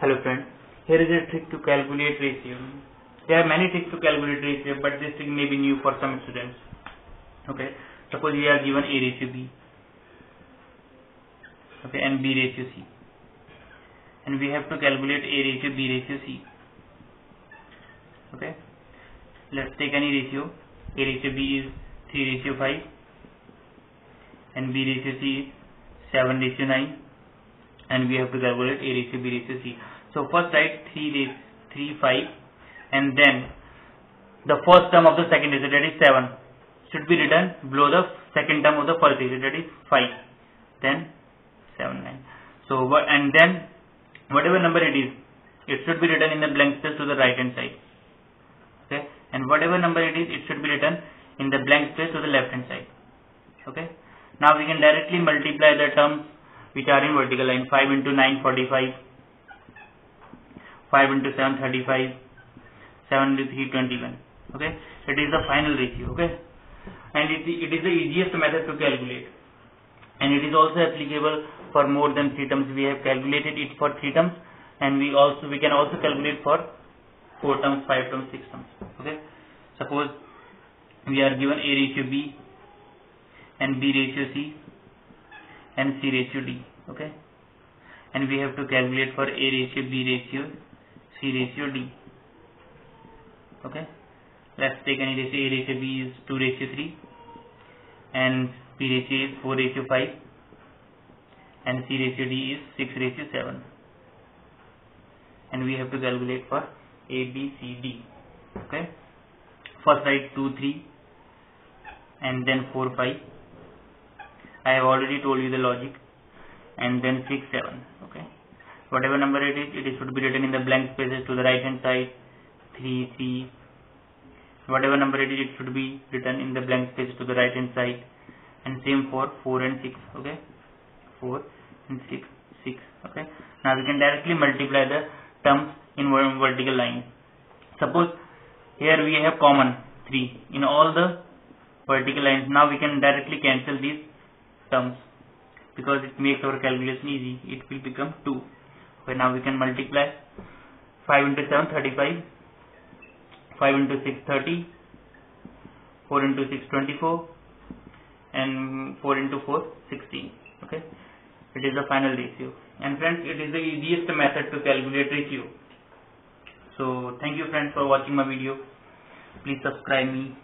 Hello friend, here is a trick to calculate ratio. There are many tricks to calculate ratio but this trick may be new for some students. Okay, suppose we are given A ratio B okay, and B ratio C and we have to calculate A ratio B ratio C. Okay, let's take any ratio. A ratio B is 3 ratio 5 and B ratio C is 7 ratio 9 and we have to calculate A ratio B ratio C. So first write 3 3 5 and then the first term of the second ratio that is 7 should be written below the second term of the first ratio that is 5 then 7 9. So and then whatever number it is it should be written in the blank space to the right hand side okay and whatever number it is it should be written in the blank space to the left hand side okay now we can directly multiply the terms which are in vertical line 5 into 9 45 5 into 7 35 7 into 3 21 okay? It is the final ratio okay? And it, it is the easiest method to calculate. And it is also applicable for more than three terms. We have calculated it for three terms and we also we can also calculate for four terms five terms six terms okay? Suppose we are given a ratio b and b ratio c and c ratio d okay? And we have to calculate for a ratio b ratio c ratio d okay? Let's take any ratio a ratio b is 2 ratio 3 and b ratio is 4 ratio 5 and c ratio d is 6 ratio 7 and we have to calculate for a b c d okay? First write 2 3 and then 4 5 I have already told you the logic. And then 6 7 okay? Whatever number it is it should be written in the blank spaces to the right hand side. 3 3 whatever number it is it should be written in the blank space to the right hand side. And same for 4 and 6 okay? 4 and 6 6 okay? Now we can directly multiply the terms in vertical line. Suppose here we have common 3 in all the vertical lines now we can directly cancel these terms. Because it makes our calculation easy it will become 2 okay now we can multiply 5 into 7 35 5 into 6 30 4 into 6 24 and 4 into 4 16 okay? It is the final ratio. And friends it is the easiest method to calculate ratio. So thank you friends for watching my video. Please subscribe me